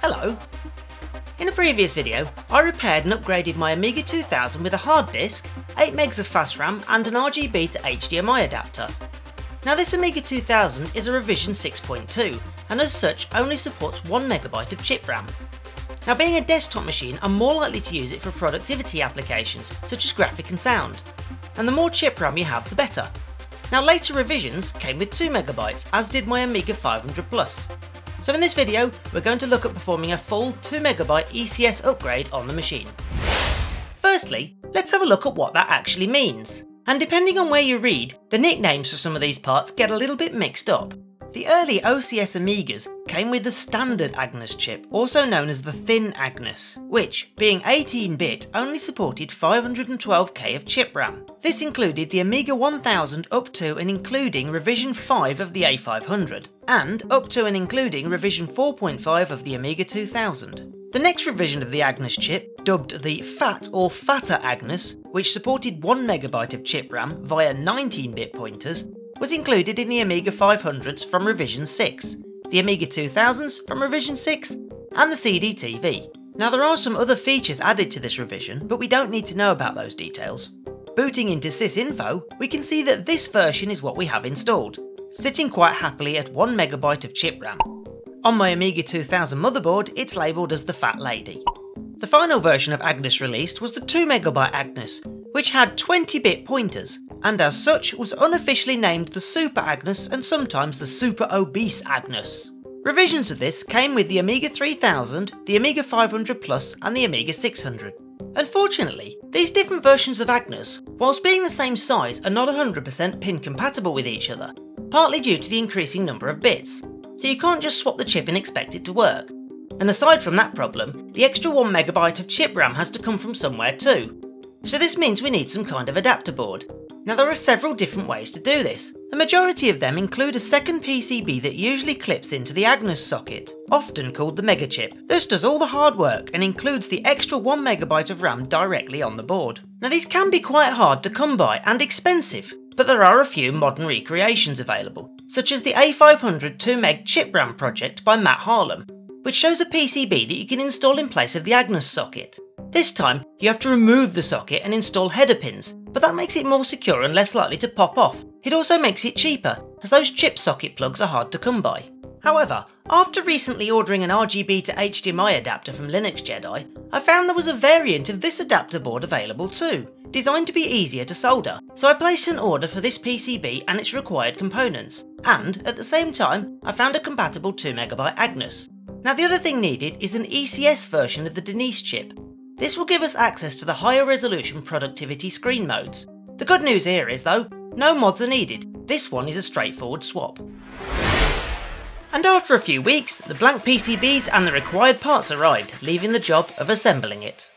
Hello! In a previous video, I repaired and upgraded my Amiga 2000 with a hard disk, 8MB of fast RAM and an RGB to HDMI adapter. Now this Amiga 2000 is a revision 6.2 and as such only supports 1MB of chip RAM. Now being a desktop machine I'm more likely to use it for productivity applications such as graphic and sound, and the more chip RAM you have the better. Now later revisions came with 2MB as did my Amiga 500 Plus. So in this video, we're going to look at performing a full 2MB ECS upgrade on the machine. Firstly, let's have a look at what that actually means. And depending on where you read, the nicknames for some of these parts get a little bit mixed up. The early OCS Amigas came with the standard Agnus chip, also known as the thin Agnus, which, being 18-bit, only supported 512k of chip RAM. This included the Amiga 1000 up to and including revision 5 of the A500, and up to and including revision 4.5 of the Amiga 2000. The next revision of the Agnus chip, dubbed the FAT or Fatter Agnus, which supported 1MB of chip RAM via 19-bit pointers, was included in the Amiga 500s from revision 6, the Amiga 2000s from revision 6, and the CD-TV. Now there are some other features added to this revision, but we don't need to know about those details. Booting into sysinfo, we can see that this version is what we have installed, sitting quite happily at 1MB of chip RAM. On my Amiga 2000 motherboard, it's labelled as the Fat Lady. The final version of Agnus released was the 2MB Agnus, which had 20-bit pointers, and as such was unofficially named the Super Agnus and sometimes the Super Obese Agnus. Revisions of this came with the Amiga 3000, the Amiga 500 Plus and the Amiga 600. Unfortunately, these different versions of Agnus, whilst being the same size, are not 100% pin compatible with each other, partly due to the increasing number of bits, so you can't just swap the chip and expect it to work. And aside from that problem, the extra 1MB of chip RAM has to come from somewhere too. So this means we need some kind of adapter board, now there are several different ways to do this. The majority of them include a second PCB that usually clips into the Agnus socket, often called the Mega Chip. This does all the hard work and includes the extra 1MB of RAM directly on the board. Now these can be quite hard to come by and expensive, but there are a few modern recreations available, such as the A500 2MB chip RAM project by Matt Harlum, which shows a PCB that you can install in place of the Agnus socket. This time, you have to remove the socket and install header pins, but that makes it more secure and less likely to pop off. It also makes it cheaper, as those chip socket plugs are hard to come by. However, after recently ordering an RGB to HDMI adapter from LinuxJedi, I found there was a variant of this adapter board available too, designed to be easier to solder, so I placed an order for this PCB and its required components, and at the same time I found a compatible 2MB Agnus. Now the other thing needed is an ECS version of the Denise chip, this will give us access to the higher resolution productivity screen modes. The good news here is though, no mods are needed, this one is a straightforward swap. And after a few weeks, the blank PCBs and the required parts arrived, leaving the job of assembling it.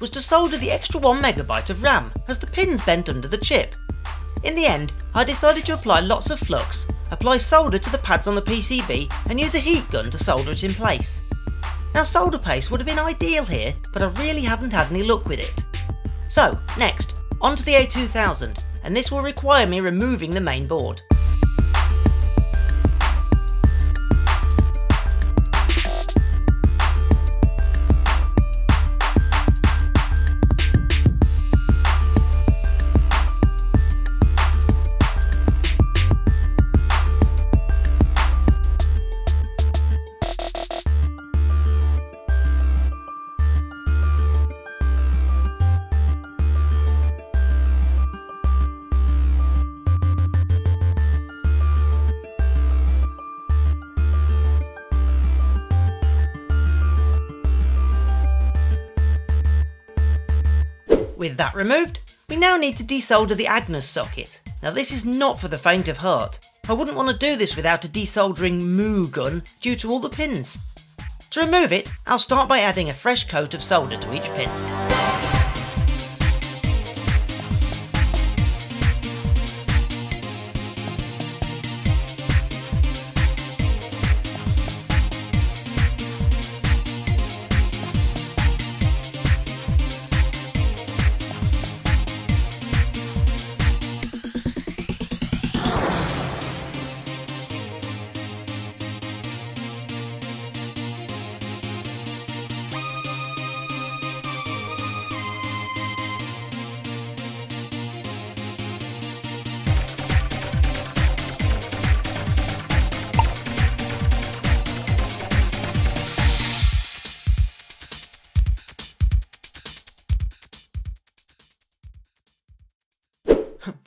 Was to solder the extra 1MB of RAM as the pins bent under the chip. In the end, I decided to apply lots of flux, apply solder to the pads on the PCB and use a heat gun to solder it in place. Now solder paste would have been ideal here, but I really haven't had any luck with it. So, next, onto the A2000, and this will require me removing the main board. With that removed, we now need to desolder the Agnus socket. Now this is not for the faint of heart. I wouldn't want to do this without a desoldering moo gun due to all the pins. To remove it, I'll start by adding a fresh coat of solder to each pin.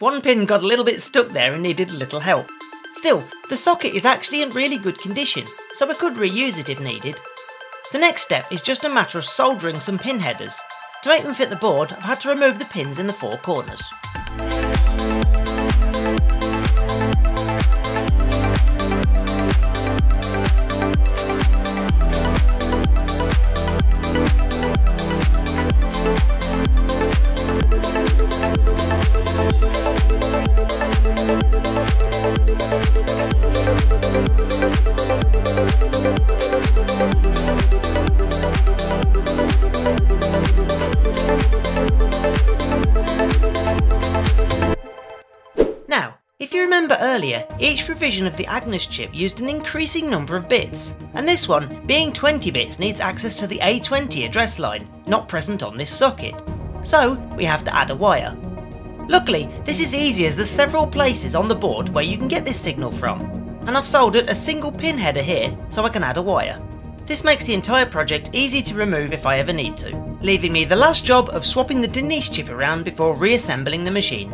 One pin got a little bit stuck there and needed a little help. Still, the socket is actually in really good condition, so I could reuse it if needed. The next step is just a matter of soldering some pin headers. To make them fit the board, I've had to remove the pins in the four corners. Earlier, each revision of the Agnus chip used an increasing number of bits, and this one, being 20 bits, needs access to the A20 address line, not present on this socket. So, we have to add a wire. Luckily, this is easy as there's several places on the board where you can get this signal from, and I've soldered a single pin header here so I can add a wire. This makes the entire project easy to remove if I ever need to, leaving me the last job of swapping the Denise chip around before reassembling the machine.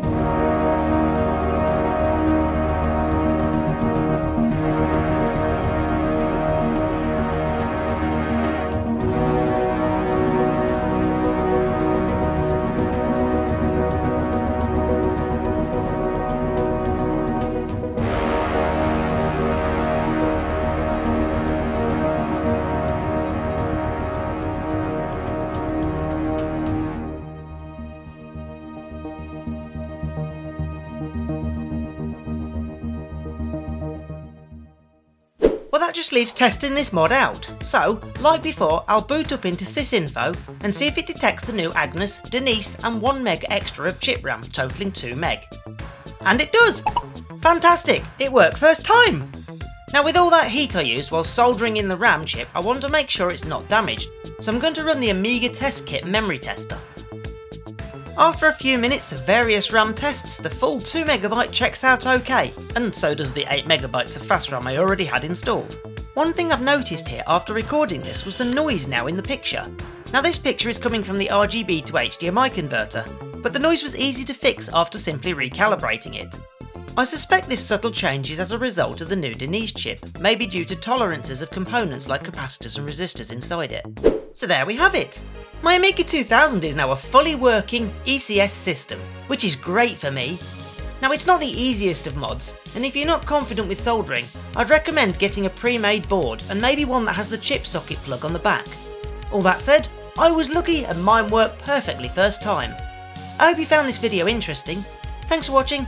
That just leaves testing this mod out. So, like before, I'll boot up into sysinfo and see if it detects the new Agnus, Denise and 1 meg extra of chip RAM totaling 2 meg. And it does! Fantastic, it worked first time! Now with all that heat I used while soldering in the RAM chip, I want to make sure it's not damaged, so I'm going to run the Amiga Test Kit memory tester. After a few minutes of various RAM tests, the full 2MB checks out okay, and so does the 8MB of fast RAM I already had installed. One thing I've noticed here after recording this was the noise now in the picture. Now this picture is coming from the RGB to HDMI converter, but the noise was easy to fix after simply recalibrating it. I suspect this subtle change is as a result of the new Denise chip, maybe due to tolerances of components like capacitors and resistors inside it. So there we have it! My Amiga 2000 is now a fully working ECS system, which is great for me. Now it's not the easiest of mods, and if you're not confident with soldering, I'd recommend getting a pre-made board and maybe one that has the chip socket plug on the back. All that said, I was lucky and mine worked perfectly first time. I hope you found this video interesting. Thanks for watching,